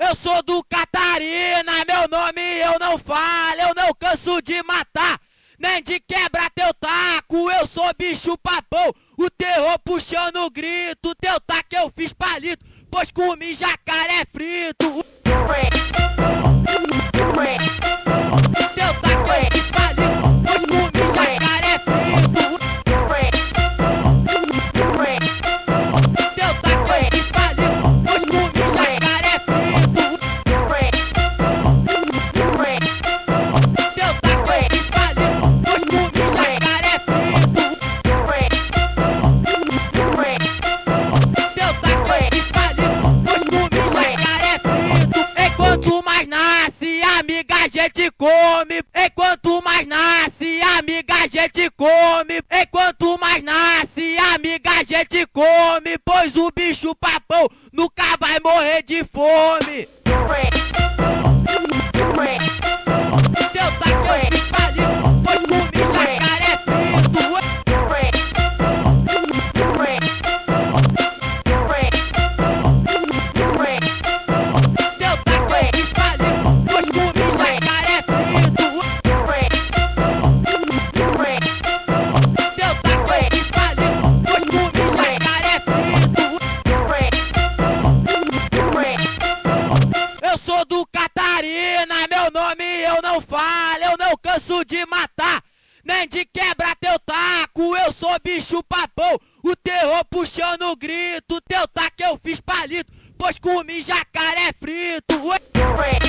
Eu sou do Catarina, meu nome eu não falo, eu não canso de matar, nem de quebrar teu taco, eu sou bicho papão, o terror puxando o grito, teu taco eu fiz palito, pois comi jacaré frito. Amiga, a gente come. Enquanto mais nasce, amiga, a gente come. Enquanto mais nasce, amiga, a gente come. Pois o bicho papão nunca vai morrer de fome. Catarina, meu nome eu não falo, eu não canso de matar, nem de quebrar teu taco, eu sou bicho papão, o terror puxando o grito, teu taco eu fiz palito, pois comi jacaré frito. Oi.